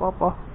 Papa.